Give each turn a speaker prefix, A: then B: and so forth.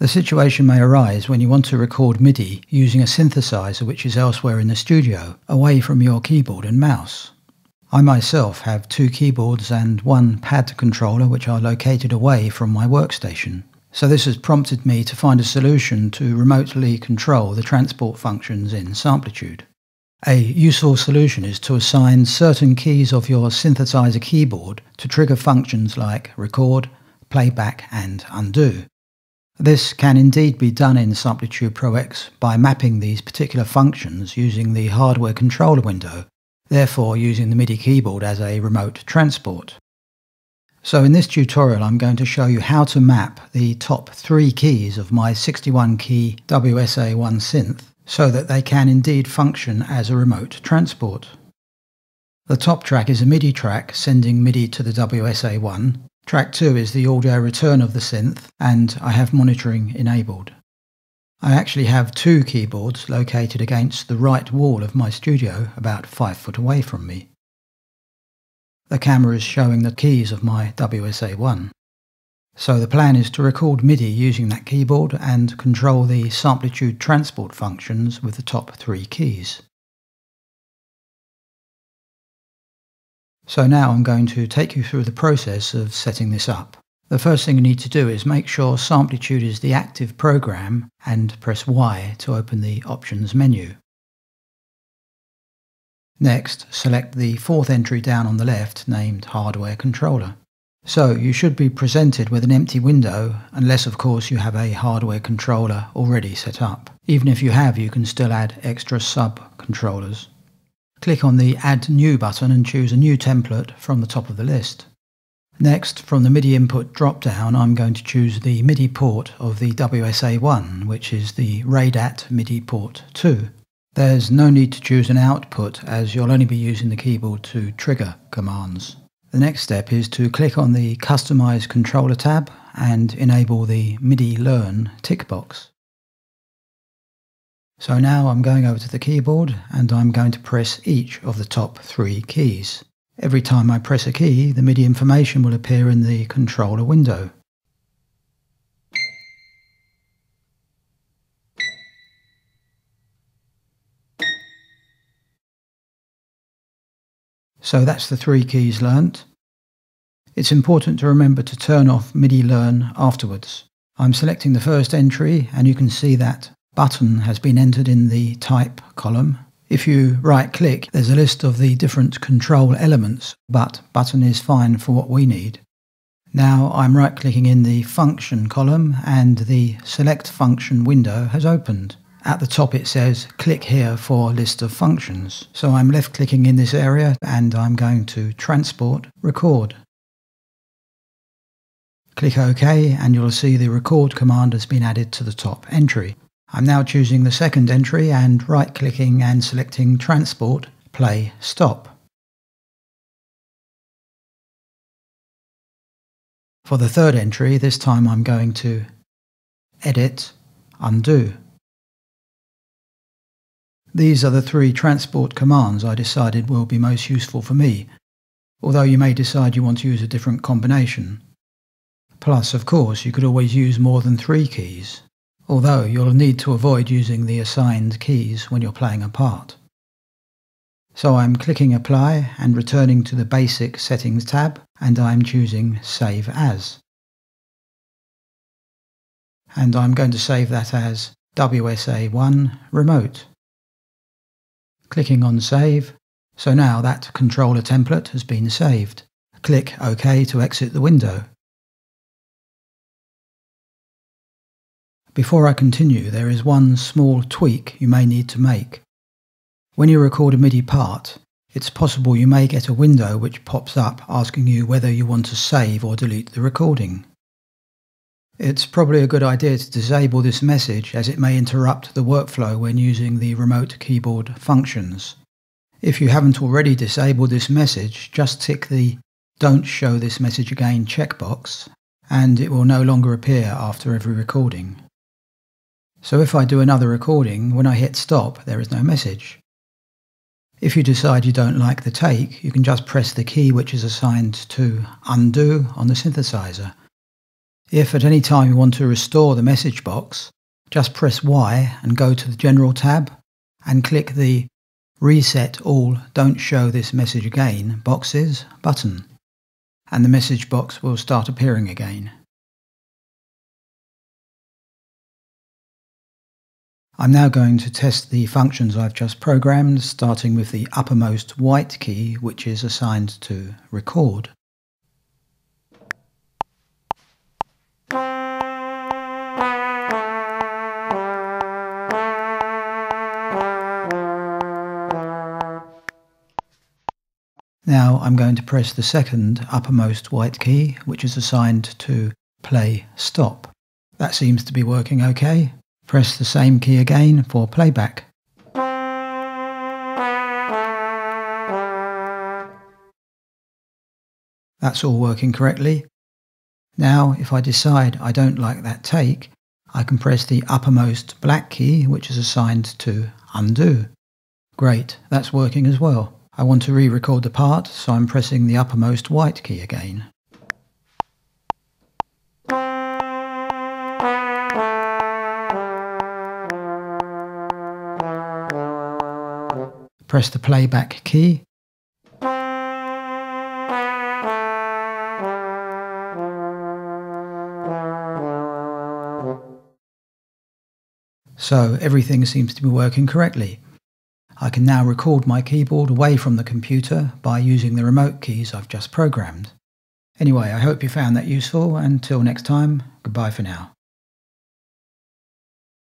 A: The situation may arise when you want to record MIDI using a synthesizer which is elsewhere in the studio, away from your keyboard and mouse. I myself have two keyboards and one pad controller which are located away from my workstation. So this has prompted me to find a solution to remotely control the transport functions in Samplitude. A useful solution is to assign certain keys of your synthesizer keyboard to trigger functions like record, playback and undo. This can indeed be done in Samplitude Pro X by mapping these particular functions using the hardware controller window, therefore using the MIDI keyboard as a remote transport. So in this tutorial I'm going to show you how to map the top three keys of my 61 key WSA1 synth so that they can indeed function as a remote transport. The top track is a MIDI track sending MIDI to the WSA1 Track 2 is the audio return of the synth and I have monitoring enabled. I actually have two keyboards located against the right wall of my studio about 5 foot away from me. The camera is showing the keys of my WSA1. So the plan is to record MIDI using that keyboard and control the samplitude transport functions with the top three keys. So now I'm going to take you through the process of setting this up. The first thing you need to do is make sure Samplitude is the active program and press Y to open the options menu. Next, select the fourth entry down on the left named Hardware Controller. So you should be presented with an empty window unless of course you have a hardware controller already set up. Even if you have, you can still add extra sub-controllers. Click on the Add New button and choose a new template from the top of the list. Next, from the MIDI input drop-down, I'm going to choose the MIDI port of the WSA1, which is the RayDAT MIDI port 2. There's no need to choose an output as you'll only be using the keyboard to trigger commands. The next step is to click on the Customize Controller tab and enable the MIDI Learn tick box. So now I'm going over to the keyboard and I'm going to press each of the top three keys. Every time I press a key, the MIDI information will appear in the controller window. So that's the three keys learnt. It's important to remember to turn off MIDI Learn afterwards. I'm selecting the first entry and you can see that button has been entered in the type column. If you right click, there's a list of the different control elements, but button is fine for what we need. Now I'm right clicking in the function column and the select function window has opened. At the top it says click here for list of functions. So I'm left clicking in this area and I'm going to transport record. Click OK and you'll see the record command has been added to the top entry. I'm now choosing the second entry and right-clicking and selecting Transport, Play, Stop. For the third entry, this time I'm going to Edit, Undo. These are the three transport commands I decided will be most useful for me, although you may decide you want to use a different combination. Plus, of course, you could always use more than three keys although you'll need to avoid using the assigned keys when you're playing a part. So I'm clicking Apply and returning to the Basic Settings tab and I'm choosing Save As. And I'm going to save that as WSA1 Remote. Clicking on Save, so now that controller template has been saved. Click OK to exit the window. Before I continue, there is one small tweak you may need to make. When you record a MIDI part, it's possible you may get a window which pops up asking you whether you want to save or delete the recording. It's probably a good idea to disable this message as it may interrupt the workflow when using the remote keyboard functions. If you haven't already disabled this message, just tick the Don't show this message again checkbox and it will no longer appear after every recording. So if I do another recording, when I hit stop, there is no message. If you decide you don't like the take, you can just press the key which is assigned to undo on the synthesizer. If at any time you want to restore the message box, just press Y and go to the General tab and click the Reset All Don't Show This Message Again boxes button and the message box will start appearing again. I'm now going to test the functions I've just programmed, starting with the uppermost white key, which is assigned to record. Now I'm going to press the second uppermost white key, which is assigned to play stop. That seems to be working okay. Press the same key again for playback. That's all working correctly. Now, if I decide I don't like that take, I can press the uppermost black key, which is assigned to undo. Great, that's working as well. I want to re-record the part, so I'm pressing the uppermost white key again. Press the playback key. So everything seems to be working correctly. I can now record my keyboard away from the computer by using the remote keys I've just programmed. Anyway, I hope you found that useful. Until next time, goodbye for now.